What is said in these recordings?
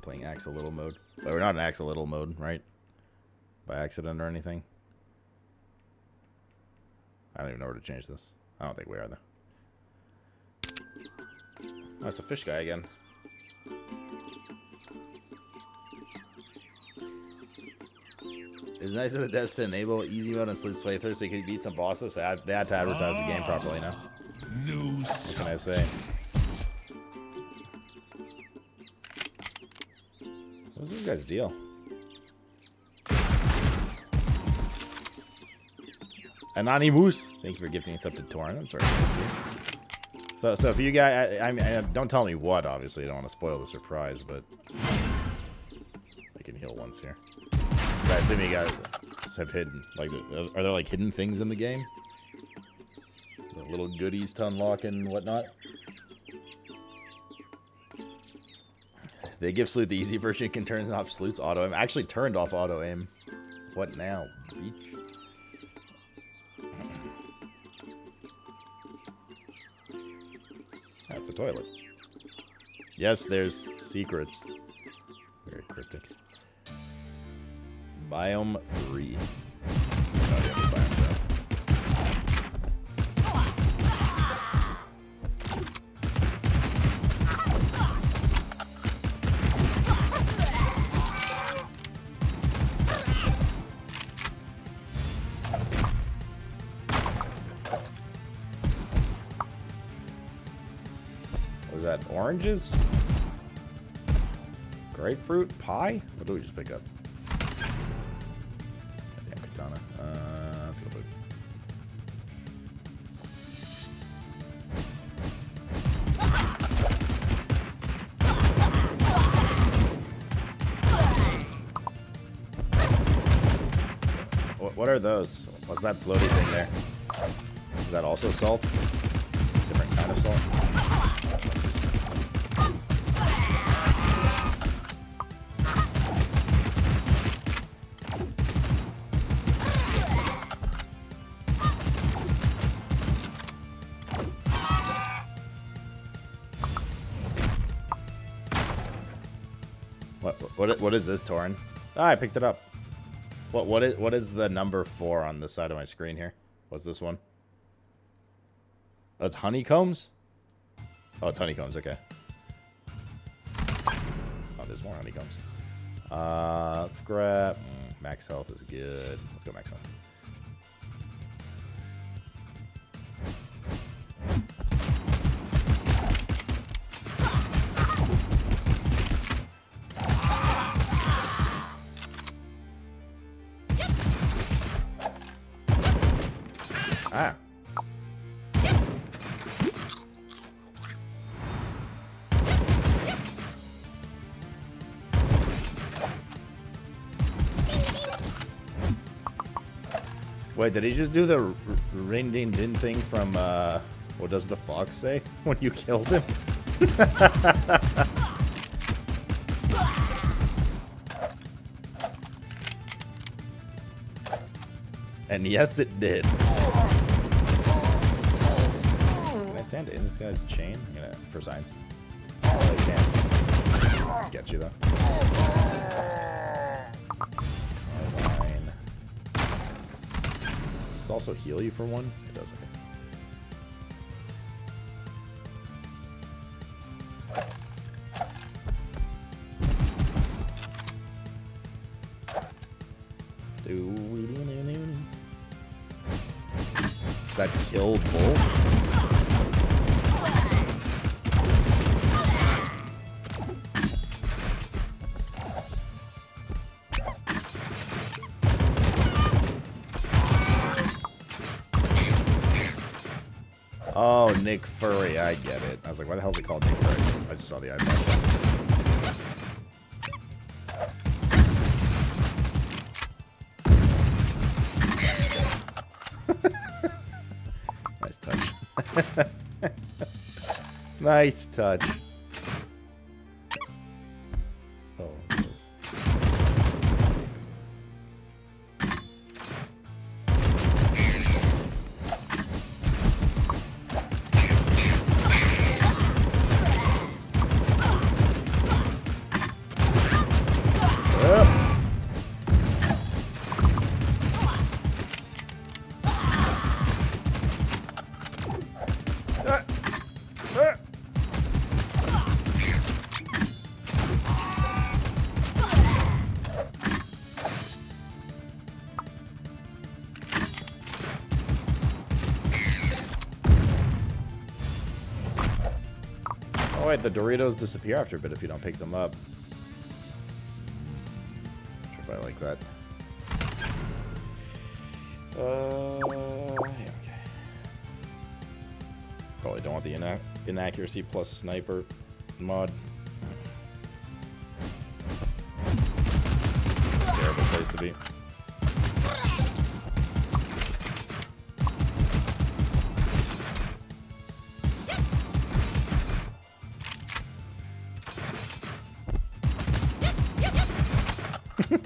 wasn't playing Axolotl mode. But we're not in Axolotl mode, right? By accident or anything. I don't even know where to change this. I don't think we are, though. Oh, it's the fish guy again. It's nice of the devs to enable easy mode on Sloot's playthrough so you can beat some bosses. They had, to advertise the game properly now. Ah, new What can I say? Guy's deal? Anonymous, thank you for gifting us up to Torrent. That's very nice of you. So, so if you guys, I, mean, don't tell me what. Obviously, I don't want to spoil the surprise, but I can heal once here. But I assume you guys have hidden, like, are there like hidden things in the game? The little goodies to unlock and whatnot. They give Sloot the easy version. You can turn off Sloot's auto aim. I actually turned off auto aim. What now, beach? That's a toilet. Yes, there's secrets. Very cryptic. Biome 3. Oranges? Grapefruit? Pie? What do we just pick up? Damn katana. Uh, let's go food. What, are those? What's that floaty thing there? Is that also salt? What what is this, Torin? Ah, I picked it up. What what is what is the number four on the side of my screen here? What's this one? That's honeycombs. Oh, it's honeycombs. Okay. Oh, there's more honeycombs. Uh, let's grab mm, max health is good. Let's go max health. Wait, did he just do the ring ding din thing from uh what does the fox say when you killed him? and yes, it did. Can I stand in this guy's chain? I'm gonna for science. Oh, I can. Sketchy though. Also heal you for one? It does. Okay. Is that kill bull? Get it. I was like, why the hell is it called Nick just, I just saw the iPad. nice touch. nice touch. The Doritos disappear after a bit if you don't pick them up. Not sure if I like that. Uh, okay. Probably don't want the ina inaccuracy plus sniper mod. Terrible place to be.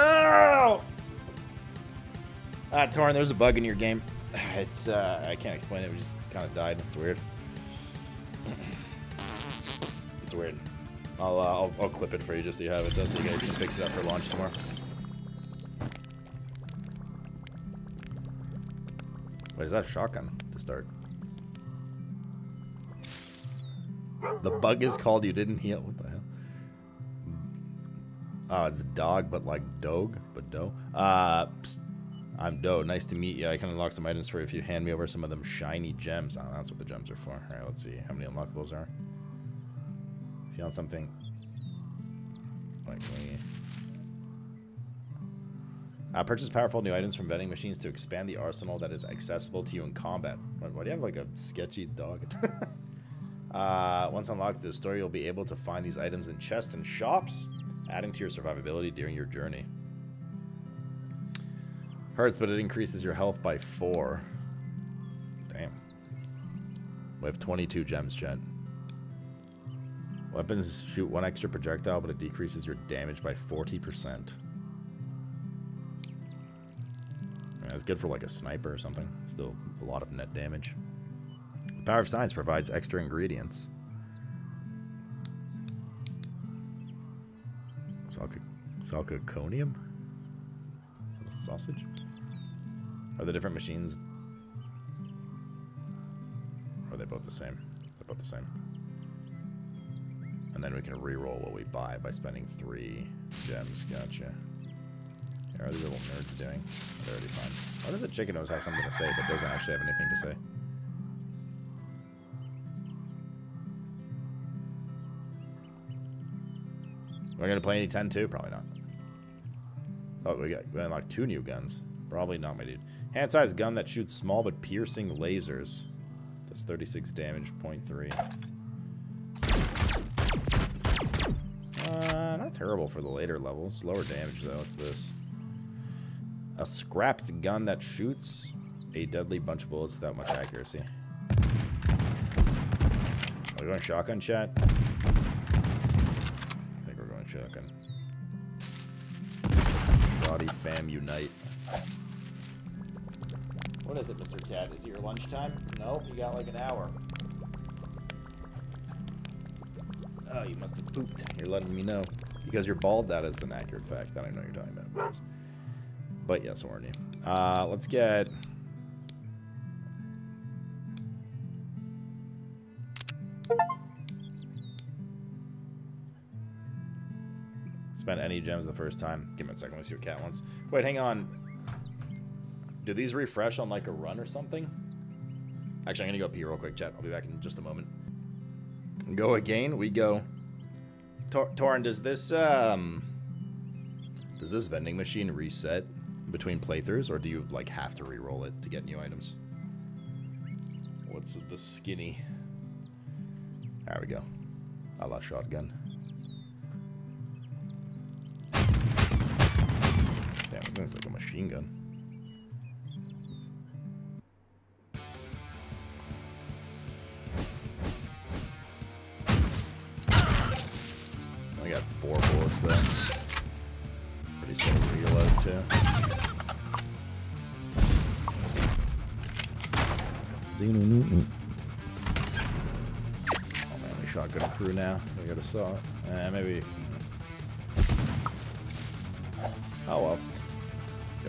No! Ah, Torn, there's a bug in your game. It's, uh, I can't explain it. We just kind of died. It's weird. It's weird. I'll, uh, I'll, I'll clip it for you just so you have it, though, so you guys can fix it up for launch tomorrow. Wait, is that a shotgun to start? The bug is called you didn't heal. What the Oh, it's dog, but like dog, but doe. Uh, psst. I'm Doe. Nice to meet you. I can unlock some items for you if you hand me over some of them shiny gems. Oh, that's what the gems are for. All right, let's see how many unlockables are. If you want something, like we. Uh, purchase powerful new items from vending machines to expand the arsenal that is accessible to you in combat. Why do you have like a sketchy dog? uh, once unlocked through the store, you'll be able to find these items in chests and shops, adding to your survivability during your journey. Hurts, but it increases your health by four. Damn. We have 22 gems, Chet. Weapons shoot one extra projectile, but it decreases your damage by 40%. That's good for like a sniper or something. Still a lot of net damage. Power of Science provides extra ingredients. Salcoconium? Sausage? Are the different machines... Are they both the same? They're both the same. And then we can re-roll what we buy by spending three gems. Gotcha. How are these little nerds doing? They're already fine. Why does a chicken nose have something to say but doesn't actually have anything to say? We're gonna play any 10-2? Probably not. Oh, we got we unlocked two new guns. Probably not, my dude. Hand-sized gun that shoots small but piercing lasers. Does 36 damage, 0.3. Uh, not terrible for the later levels. Lower damage, though. What's this? A scrapped gun that shoots a deadly bunch of bullets without much accuracy. Are we going shotgun chat? I think we're going shotgun. Shoddy fam unite. What is it, Mr. Cat? Is it your lunchtime? Nope, you got like an hour. Oh, you must have pooped. You're letting me know. Because you're bald, that is an accurate fact. I don't know what you're talking about. Boys. But yes, Orny. Uh, let's get... Spend any gems the first time. Give me a second. Let's see what cat wants. Wait, hang on. Do these refresh on like a run or something? Actually, I'm going to go pee real quick, chat. I'll be back in just a moment. Go again. We go. Tor does this um does this vending machine reset between playthroughs, or do you like have to re-roll it to get new items? What's the skinny? There we go. I lost shotgun. Thing's like a machine gun. I got four bullets there. Pretty slow reload too. Oh man, we shotgun crew now. We gotta saw it. Eh, maybe. Oh well.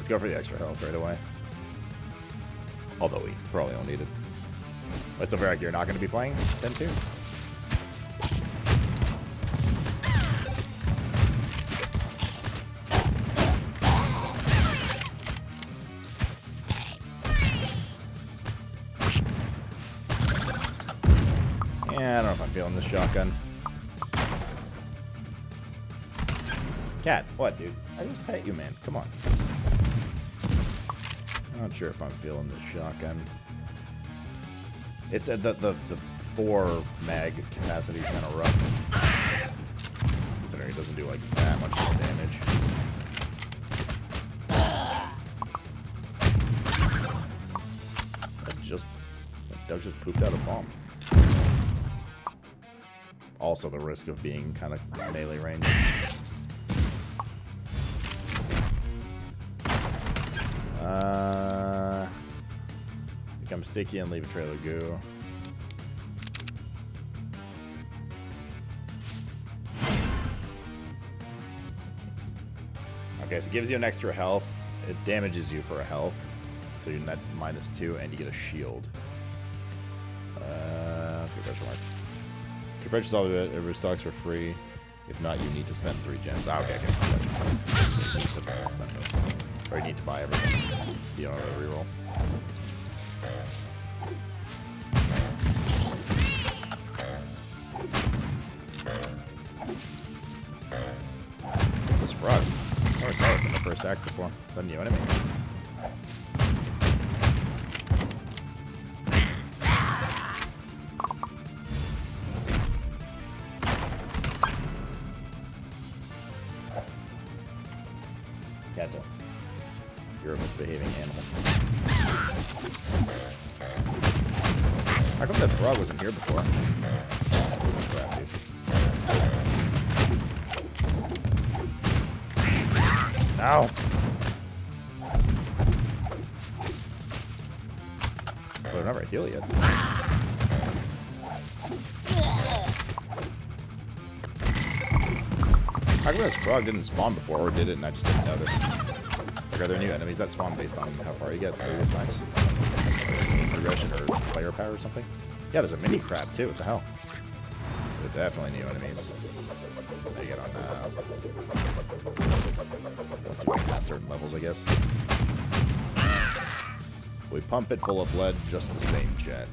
Let's go for the extra health right away. Although we probably don't need it. Wait, so Varric, you're not going to be playing then too? Yeah, I don't know if I'm feeling this shotgun. Cat, what, dude? I just pet you, man. Come on. Not sure if I'm feeling this shotgun. It's at the, the, the four mag capacity is kind of rough. Considering it doesn't do like that much damage. That just Doug just pooped out a bomb. Also the risk of being kind of melee range. Sticky and leave a trail of goo. Okay, so it gives you an extra health. It damages you for a health. So you're net minus two, and you get a shield. Uh, let's go question mark. You purchase all of it, it restocks for free. If not, you need to spend three gems. Ah, okay, need to spend those. Or you need to buy everything. You don't have a reroll. I never saw this in the first act before. That a new enemy? This frog didn't spawn before, or did it and I just didn't notice? Like, are there new enemies that spawn based on how far you get previous times? Progression or player power or something? Yeah, there's a mini crab too, what the hell? They're definitely new enemies. They get on, uh... Once you get certain levels, I guess. We pump it full of lead just the same, Jet.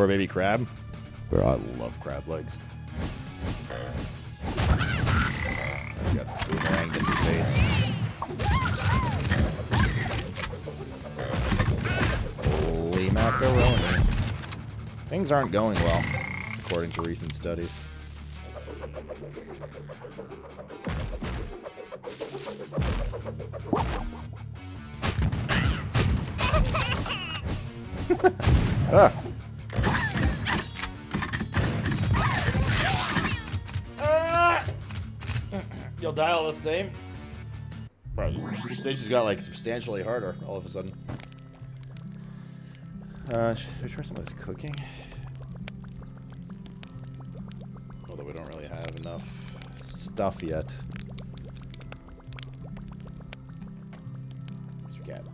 Poor baby crab. Bro, I love crab legs. Got boomeranged in face. Holy macaroni. Things aren't going well, according to recent studies. You'll die all the same. Bro, this stage just got like substantially harder all of a sudden. Uh, should we try some of this cooking? Although we don't really have enough stuff yet. Where's your cat?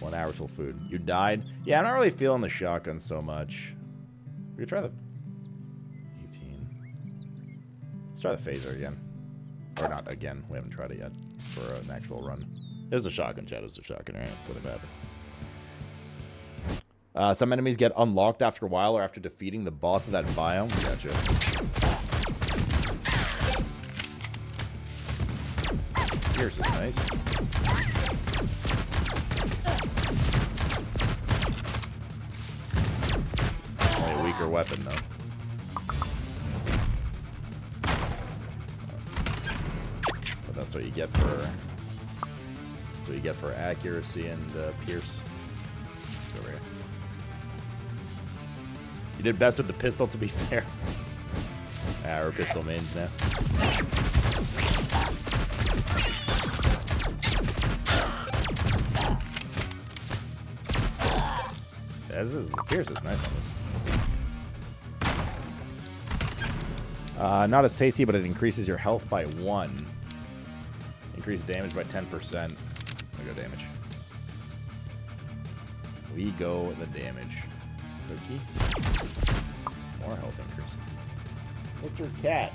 One hour till food. You died? Yeah, I'm not really feeling the shotgun so much. We could try the 18. Let's try the phaser again. Or not again. We haven't tried it yet for an actual run. It was a shotgun, Chad. It was a shotgun. Alright, what have happened? Uh, some enemies get unlocked after a while or after defeating the boss of that biome. Gotcha. Pierce is nice. Only a weaker weapon, though. That's what you get for... That's what you get for accuracy and uh, pierce. You did best with the pistol, to be fair. Ah, we're pistol mains now. This is the Pierce is nice on this. Uh, not as tasty, but it increases your health by one. Increase damage by 10%. We go damage. We go the damage. Cookie. More health increase. Mr. Cat,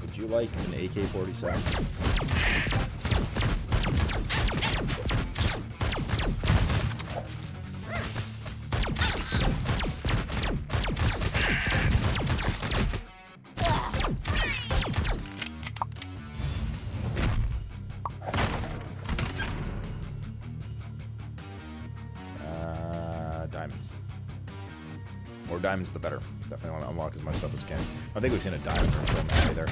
would you like an AK-47? Diamonds, the better. Definitely want to unlock as much stuff as can. I think we've seen a diamond from so many there.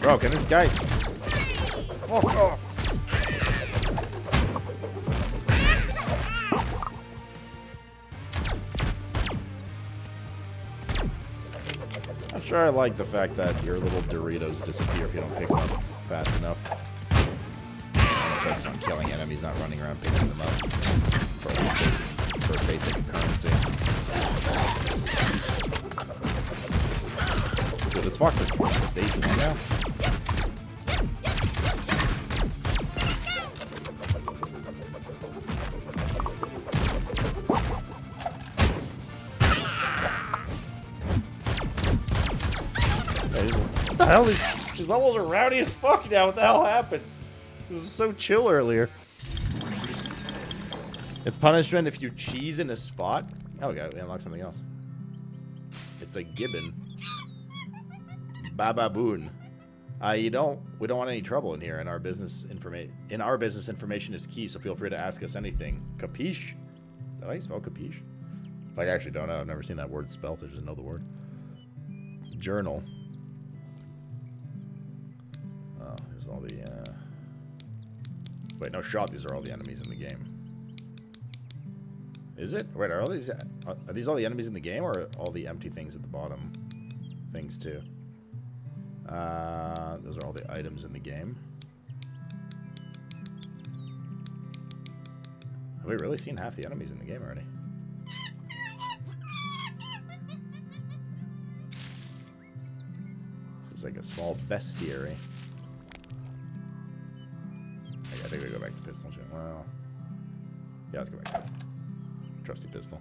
Bro, can this guy... Fuck off! Not sure I like the fact that your little Doritos disappear if you don't pick them up fast enough. Focus on killing enemies, not running around picking them up for, for basic currency. Dude, this fox is stage one now. What the hell? These, these levels are rowdy as fuck now. What the hell happened? It was so chill earlier. It's punishment if you cheese in a spot. Oh, okay, we unlock something else. It's a gibbon. Bababoon. Uh, you don't. We don't want any trouble in here. And our business information. In our business, information is key. So feel free to ask us anything. Capiche? Is that how you spell capiche? Like, I actually don't know. I've never seen that word spelled. I just know the word. Journal. Oh, here's all the. Uh... Wait, no shot. These are all the enemies in the game. Is it? Wait, are all these? Are these all the enemies in the game, or all the empty things at the bottom? Things too. Uh, those are all the items in the game. Have we really seen half the enemies in the game already? Seems like a small bestiary. Back to pistol. Well, yeah, let's go back to pistol. Trusty pistol.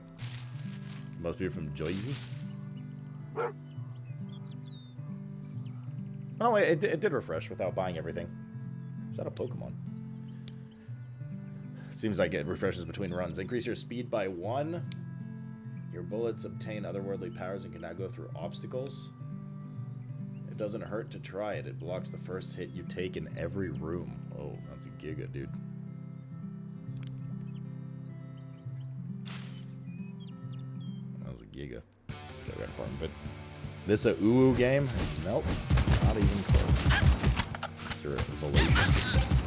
Must be from Joyzy. Oh, it, it did refresh without buying everything. Is that a Pokemon? Seems like it refreshes between runs. Increase your speed by one. Your bullets obtain otherworldly powers and can now go through obstacles. Doesn't hurt to try it. It blocks the first hit you take in every room. Oh, that's a giga, dude. That was a giga. Gotta run for him, but this a UU game? Nope, not even close. Mr. Evolution.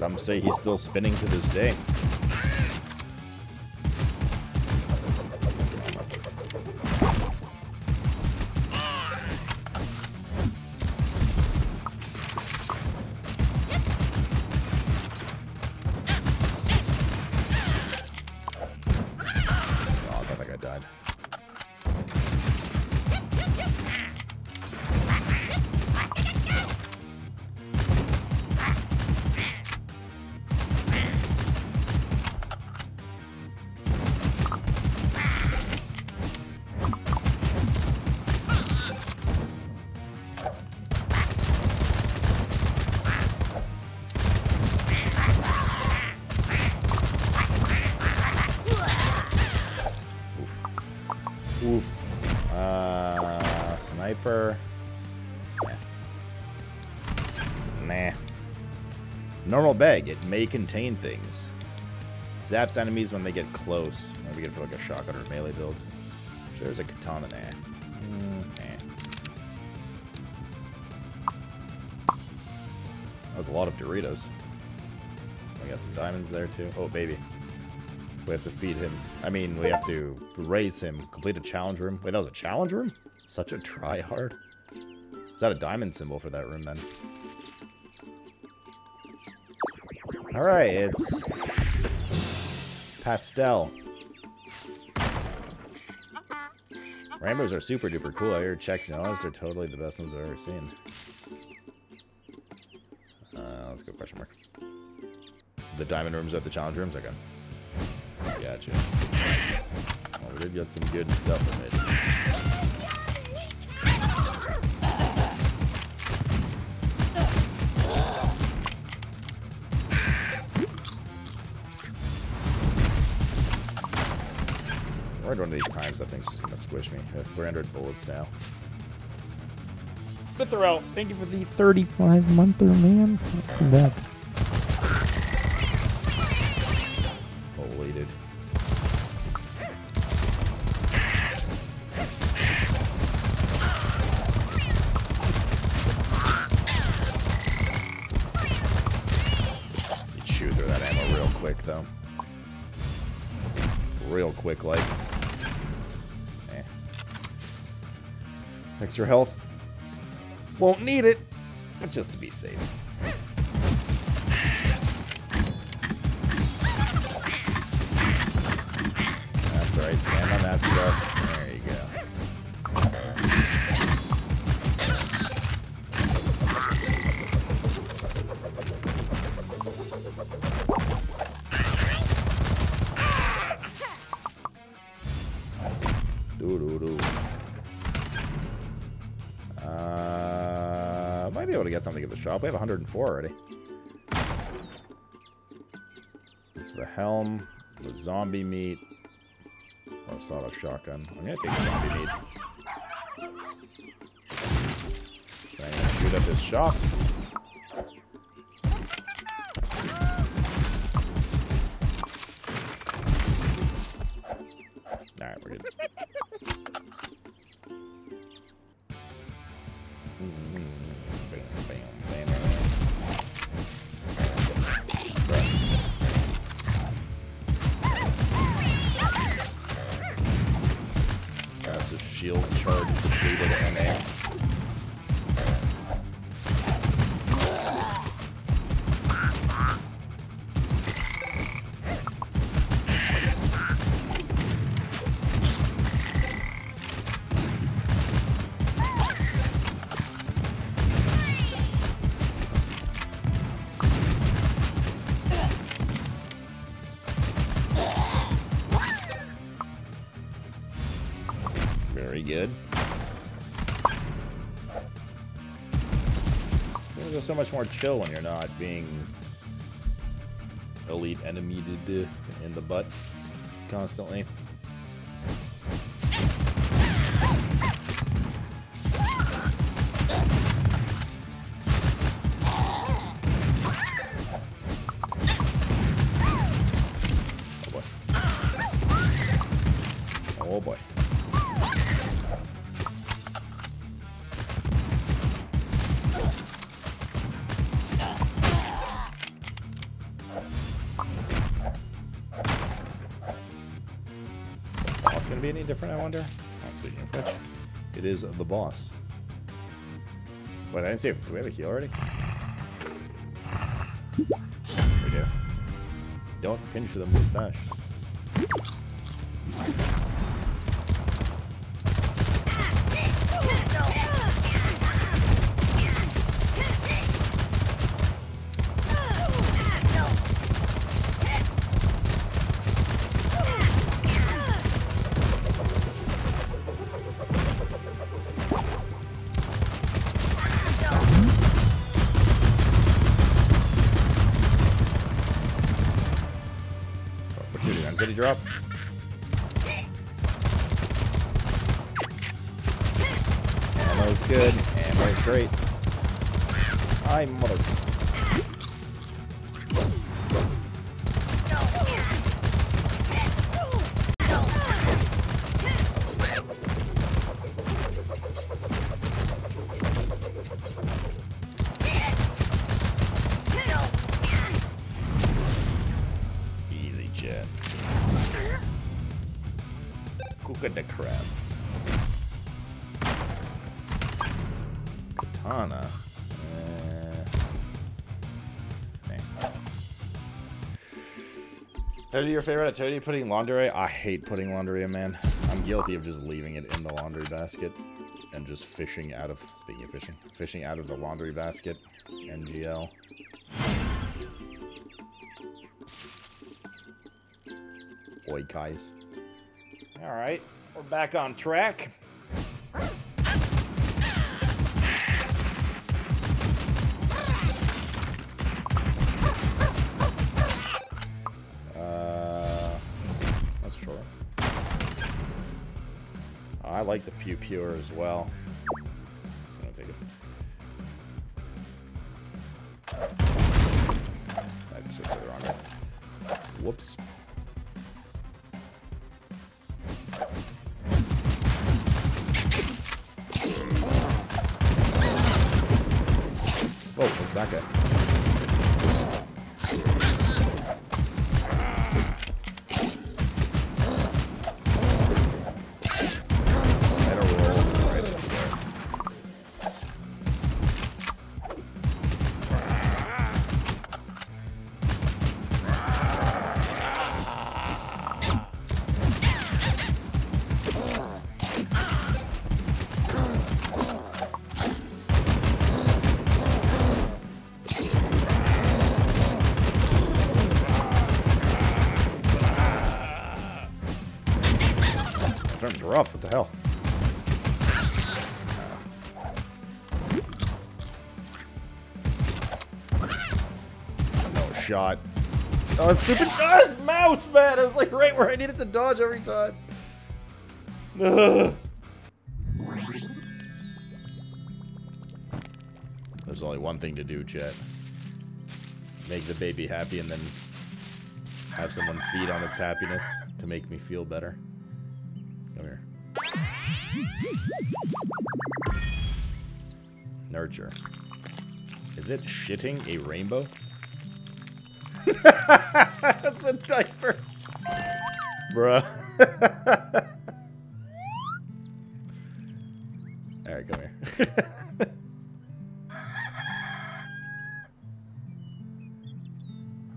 Some say he's still spinning to this day. Oof. Uh, sniper. Nah. nah. Normal bag. It may contain things. Zaps enemies when they get close. Might be good for like a shotgun or melee build. There's a katana, nah. Mm, nah. That was a lot of Doritos. I got some diamonds there too. Oh, baby. We have to feed him. I mean, we have to raise him. Complete a challenge room. Wait, that was a challenge room? Such a try-hard. Is that a diamond symbol for that room, then? Alright, it's... Pastel. Rainbows are super duper cool. I heard check nose. They're totally the best ones I've ever seen. Uh, let's go question mark. The diamond rooms are the challenge rooms? Okay. Gotcha. Well, we did get some good stuff from it. Right one of these times, that thing's just gonna squish me. I have 300 bullets now. Mithril, thank you for the 35 monther, man. Extra health. Won't need it, but just to be safe. That's right, stand on that stuff. Shop. We have 104 already. It's the helm, the zombie meat, oh, or a sawed-off shotgun. I'm gonna take the zombie meat. Can I shoot up his shop? So much more chill when you're not being elite enemy in the butt constantly. Different, I wonder? Oh, speaking of which, it is the boss. Wait, I didn't see it. Do we have a heal already? We do. Don't pinch the mustache. He did he drop? Ammo Ammo's good. Ammo's great. I mother... Toady, your favorite activity? Putting laundry? I hate putting laundry in, man. I'm guilty of just leaving it in the laundry basket and just fishing out of, speaking of fishing, fishing out of the laundry basket, NGL. Oikais. Alright, we're back on track. Pewer as well. Rough. What the hell? No shot. Oh, stupid oh, mouse, man! I was like right where I needed to dodge every time. There's only one thing to do, Chet. Make the baby happy and then have someone feed on its happiness to make me feel better. Nurture. Is it shitting a rainbow? That's a diaper. Bruh. Alright, come here.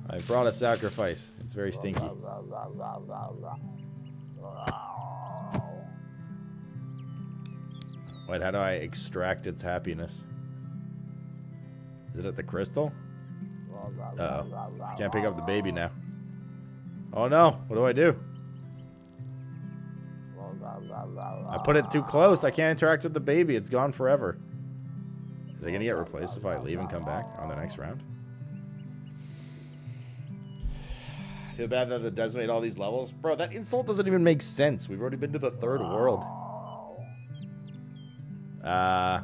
I brought a sacrifice. It's very stinky. Wait, how do I extract its happiness? Is it at the crystal? Uh oh. Can't pick up the baby now. Oh no, what do I do? I put it too close. I can't interact with the baby. It's gone forever. Is it gonna get replaced if I leave and come back on the next round? I feel bad that it made all these levels. Bro, that insult doesn't even make sense. We've already been to the third world. Uh,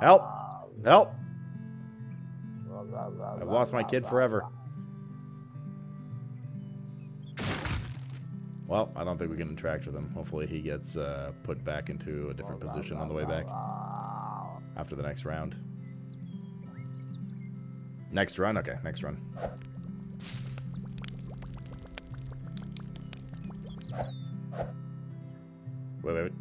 help! Help! I've lost my kid forever. Well, I don't think we can interact with him. Hopefully he gets uh, put back into a different position on the way back. After the next round. Next run? Okay, next run. Wait, wait, wait.